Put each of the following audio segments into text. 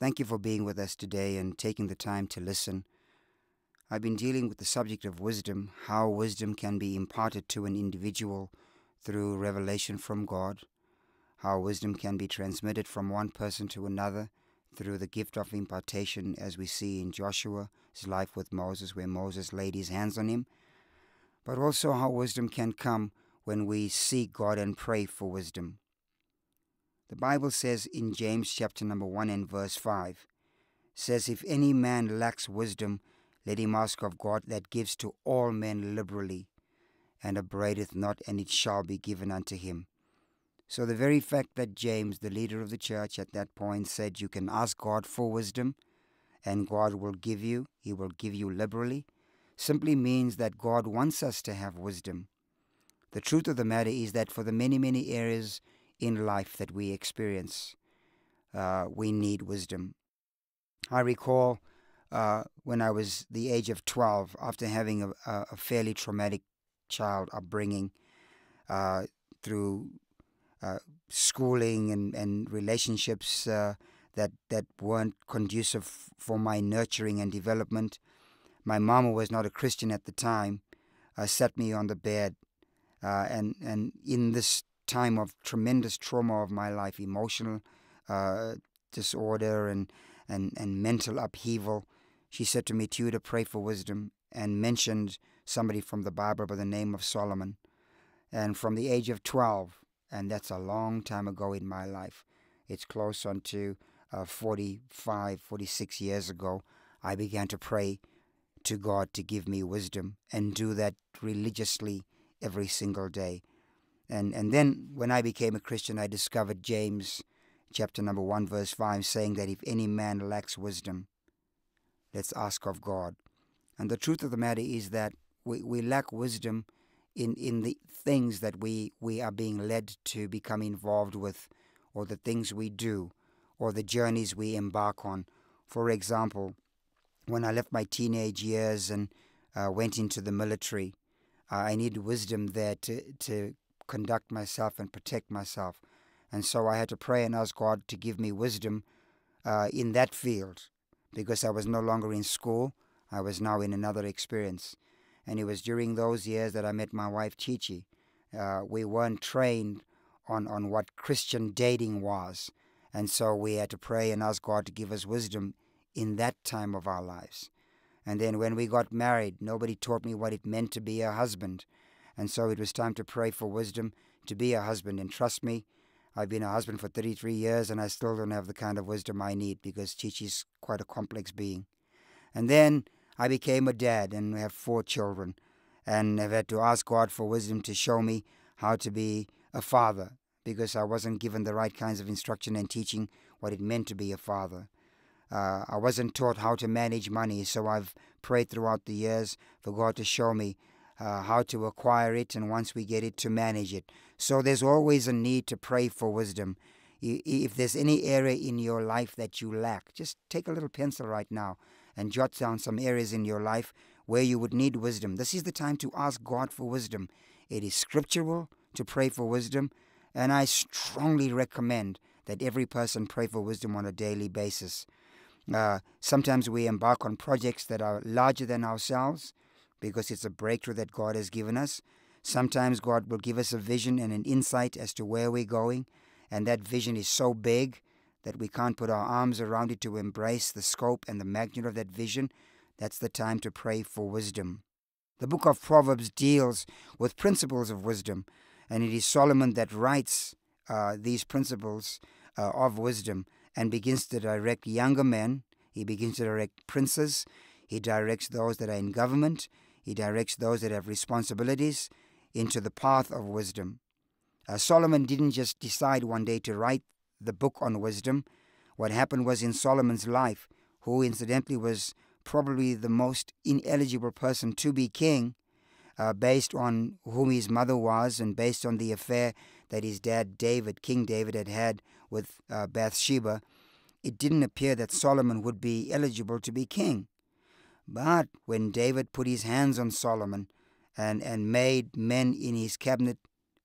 Thank you for being with us today and taking the time to listen. I've been dealing with the subject of wisdom, how wisdom can be imparted to an individual through revelation from God, how wisdom can be transmitted from one person to another through the gift of impartation, as we see in Joshua's life with Moses, where Moses laid his hands on him, but also how wisdom can come when we seek God and pray for wisdom. The Bible says in James chapter number 1 and verse 5 says if any man lacks wisdom let him ask of God that gives to all men liberally and upbraideth not and it shall be given unto him. So the very fact that James the leader of the church at that point said you can ask God for wisdom and God will give you he will give you liberally simply means that God wants us to have wisdom. The truth of the matter is that for the many, many areas in life that we experience, uh, we need wisdom. I recall uh, when I was the age of 12, after having a, a fairly traumatic child upbringing uh, through uh, schooling and, and relationships uh, that, that weren't conducive for my nurturing and development. My mama was not a Christian at the time, uh, sat me on the bed uh, and and in this time of tremendous trauma of my life, emotional uh, disorder and, and and mental upheaval, she said to me, "To you to pray for wisdom," and mentioned somebody from the Bible by the name of Solomon. And from the age of twelve, and that's a long time ago in my life, it's close on to uh, 45, 46 years ago, I began to pray to God to give me wisdom and do that religiously every single day. And and then when I became a Christian, I discovered James chapter number 1 verse 5 saying that if any man lacks wisdom, let's ask of God. And the truth of the matter is that we, we lack wisdom in, in the things that we, we are being led to become involved with, or the things we do, or the journeys we embark on. For example, when I left my teenage years and uh, went into the military, uh, I needed wisdom there to, to conduct myself and protect myself. And so I had to pray and ask God to give me wisdom uh, in that field because I was no longer in school. I was now in another experience. And it was during those years that I met my wife, Chichi. Uh, we weren't trained on, on what Christian dating was. And so we had to pray and ask God to give us wisdom in that time of our lives. And then when we got married, nobody taught me what it meant to be a husband. And so it was time to pray for wisdom to be a husband. And trust me, I've been a husband for 33 years and I still don't have the kind of wisdom I need because Chichi's quite a complex being. And then I became a dad and we have four children. And I've had to ask God for wisdom to show me how to be a father because I wasn't given the right kinds of instruction and teaching what it meant to be a father. Uh, I wasn't taught how to manage money, so I've prayed throughout the years for God to show me uh, how to acquire it and once we get it, to manage it. So there's always a need to pray for wisdom. If there's any area in your life that you lack, just take a little pencil right now and jot down some areas in your life where you would need wisdom. This is the time to ask God for wisdom. It is scriptural to pray for wisdom, and I strongly recommend that every person pray for wisdom on a daily basis. Uh, sometimes we embark on projects that are larger than ourselves because it's a breakthrough that God has given us. Sometimes God will give us a vision and an insight as to where we're going, and that vision is so big that we can't put our arms around it to embrace the scope and the magnitude of that vision. That's the time to pray for wisdom. The book of Proverbs deals with principles of wisdom, and it is Solomon that writes uh, these principles uh, of wisdom and begins to direct younger men. He begins to direct princes. He directs those that are in government. He directs those that have responsibilities into the path of wisdom. Uh, Solomon didn't just decide one day to write the book on wisdom. What happened was in Solomon's life, who incidentally was probably the most ineligible person to be king, uh, based on whom his mother was and based on the affair that his dad David, King David, had had with uh, Bathsheba, it didn't appear that Solomon would be eligible to be king. But when David put his hands on Solomon and, and made men in his cabinet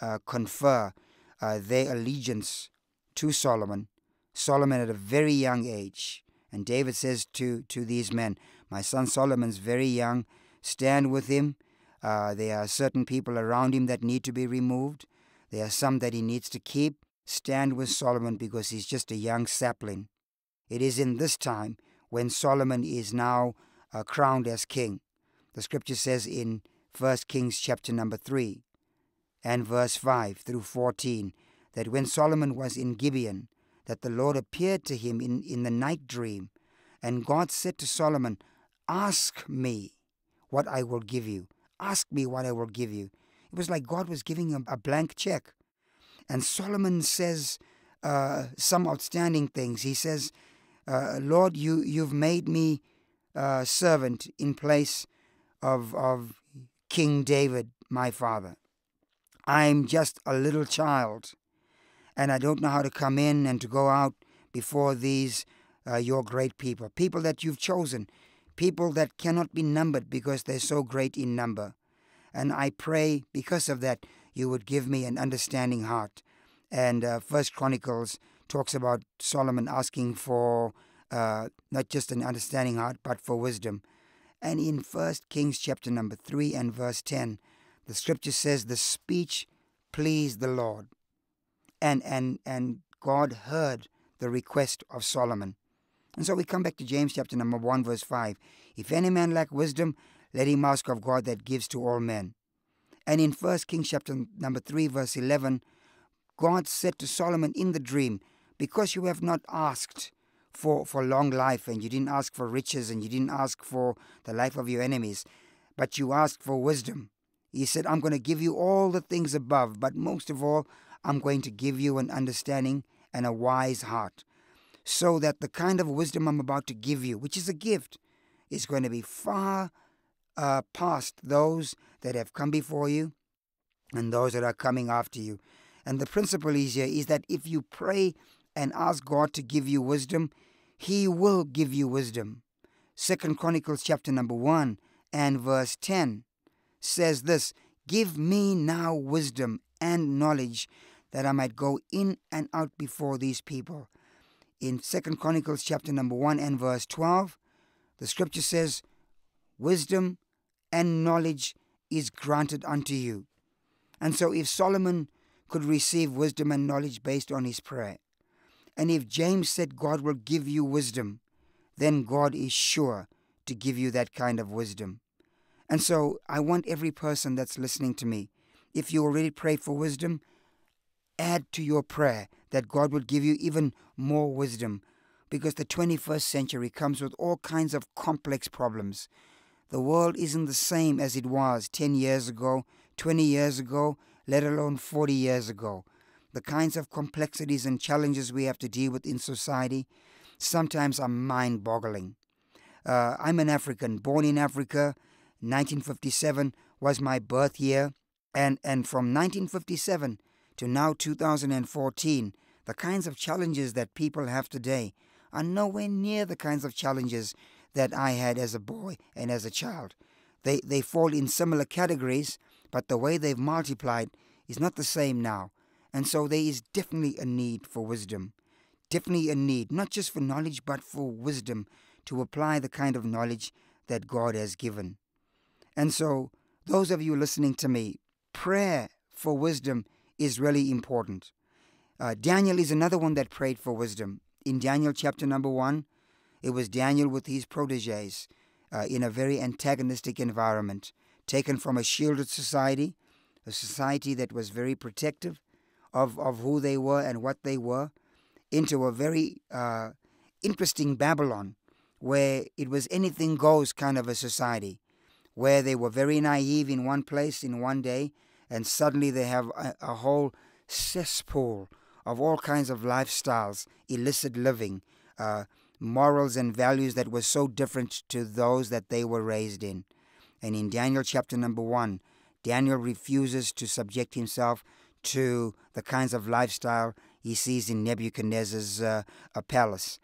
uh, confer uh, their allegiance to Solomon, Solomon at a very young age. And David says to, to these men, My son Solomon's very young. Stand with him. Uh, there are certain people around him that need to be removed. There are some that he needs to keep. Stand with Solomon because he's just a young sapling. It is in this time when Solomon is now uh, crowned as king. The scripture says in 1 Kings chapter number 3 and verse 5 through 14 that when Solomon was in Gibeon, that the Lord appeared to him in, in the night dream, and God said to Solomon, Ask me what I will give you. Ask me what I will give you. It was like God was giving him a blank check. And Solomon says uh, some outstanding things. He says, uh, Lord, you, you've made me uh, servant in place of, of King David, my father. I'm just a little child, and I don't know how to come in and to go out before these, uh, your great people, people that you've chosen, people that cannot be numbered because they're so great in number. And I pray because of that, you would give me an understanding heart. And uh, First Chronicles talks about Solomon asking for uh, not just an understanding heart, but for wisdom. And in First Kings chapter number three and verse ten, the scripture says the speech pleased the Lord, and and and God heard the request of Solomon. And so we come back to James chapter number one verse five. If any man lack wisdom, let him ask of God that gives to all men. And in First Kings chapter number 3 verse 11, God said to Solomon in the dream, because you have not asked for, for long life and you didn't ask for riches and you didn't ask for the life of your enemies, but you asked for wisdom. He said, I'm going to give you all the things above, but most of all, I'm going to give you an understanding and a wise heart, so that the kind of wisdom I'm about to give you, which is a gift, is going to be far uh, past those that have come before you and those that are coming after you. And the principle is here is that if you pray and ask God to give you wisdom, He will give you wisdom. Second Chronicles chapter number one and verse ten says this: Give me now wisdom and knowledge, that I might go in and out before these people. In Second Chronicles chapter number one and verse twelve, the scripture says, Wisdom and knowledge is granted unto you. And so, if Solomon could receive wisdom and knowledge based on his prayer, and if James said God will give you wisdom, then God is sure to give you that kind of wisdom. And so, I want every person that's listening to me, if you already pray for wisdom, add to your prayer that God will give you even more wisdom because the 21st century comes with all kinds of complex problems. The world isn't the same as it was 10 years ago, 20 years ago, let alone 40 years ago. The kinds of complexities and challenges we have to deal with in society sometimes are mind boggling. Uh, I'm an African, born in Africa. 1957 was my birth year. And, and from 1957 to now 2014, the kinds of challenges that people have today are nowhere near the kinds of challenges that I had as a boy and as a child. They, they fall in similar categories, but the way they've multiplied is not the same now. And so there is definitely a need for wisdom. Definitely a need, not just for knowledge, but for wisdom to apply the kind of knowledge that God has given. And so, those of you listening to me, prayer for wisdom is really important. Uh, Daniel is another one that prayed for wisdom. In Daniel chapter number one, it was Daniel with his proteges uh, in a very antagonistic environment, taken from a shielded society, a society that was very protective of, of who they were and what they were, into a very uh, interesting Babylon, where it was anything goes kind of a society, where they were very naive in one place in one day, and suddenly they have a, a whole cesspool of all kinds of lifestyles, illicit living, uh, morals and values that were so different to those that they were raised in. And in Daniel chapter number one, Daniel refuses to subject himself to the kinds of lifestyle he sees in Nebuchadnezzar's uh, palace.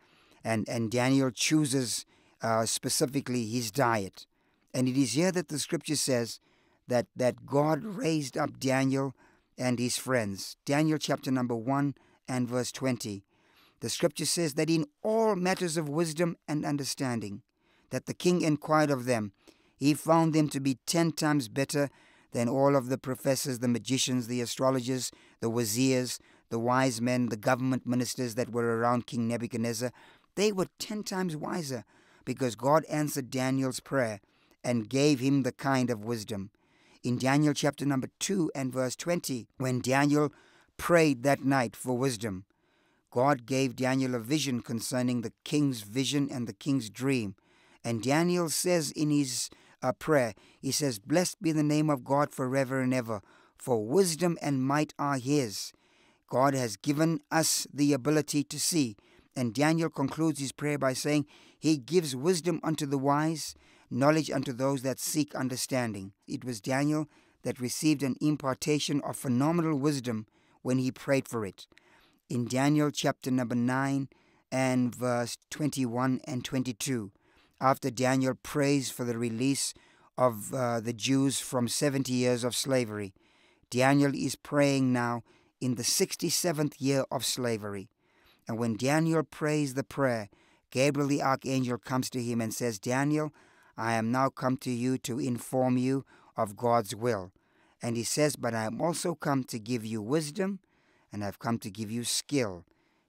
And, and Daniel chooses uh, specifically his diet. And it is here that the scripture says that, that God raised up Daniel and his friends. Daniel chapter number 1 and verse 20 The scripture says that in all matters of wisdom and understanding, that the king inquired of them, he found them to be ten times better than all of the professors, the magicians, the astrologers, the wazirs, the wise men, the government ministers that were around King Nebuchadnezzar. They were ten times wiser because God answered Daniel's prayer and gave him the kind of wisdom. In Daniel chapter number 2 and verse 20, when Daniel prayed that night for wisdom, God gave Daniel a vision concerning the king's vision and the king's dream. And Daniel says in his uh, prayer, he says, Blessed be the name of God forever and ever, for wisdom and might are his. God has given us the ability to see. And Daniel concludes his prayer by saying, He gives wisdom unto the wise, knowledge unto those that seek understanding. It was Daniel that received an impartation of phenomenal wisdom when he prayed for it. In Daniel chapter number 9 and verse 21 and 22, after Daniel prays for the release of uh, the Jews from 70 years of slavery, Daniel is praying now in the 67th year of slavery. And when Daniel prays the prayer, Gabriel the archangel comes to him and says, Daniel, I am now come to you to inform you of God's will. And he says, But I am also come to give you wisdom, and I've come to give you skill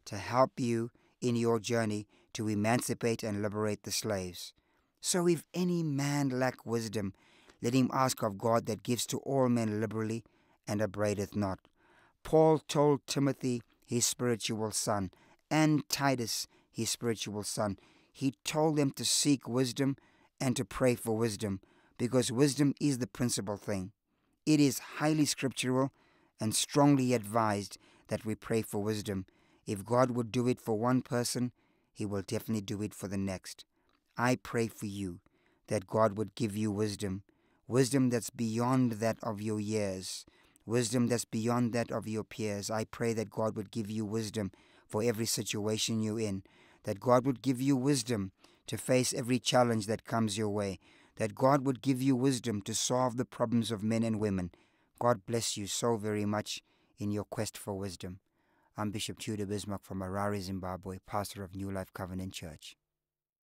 to help you in your journey to emancipate and liberate the slaves. So if any man lack wisdom, let him ask of God that gives to all men liberally and upbraideth not. Paul told Timothy, his spiritual son, and Titus, his spiritual son, he told them to seek wisdom and to pray for wisdom, because wisdom is the principal thing. It is highly scriptural and strongly advised that we pray for wisdom. If God would do it for one person, he will definitely do it for the next. I pray for you that God would give you wisdom, wisdom that's beyond that of your years, wisdom that's beyond that of your peers. I pray that God would give you wisdom for every situation you're in, that God would give you wisdom to face every challenge that comes your way, that God would give you wisdom to solve the problems of men and women. God bless you so very much in your quest for wisdom. I'm Bishop Tudor Bismark from Harare, Zimbabwe, pastor of New Life Covenant Church.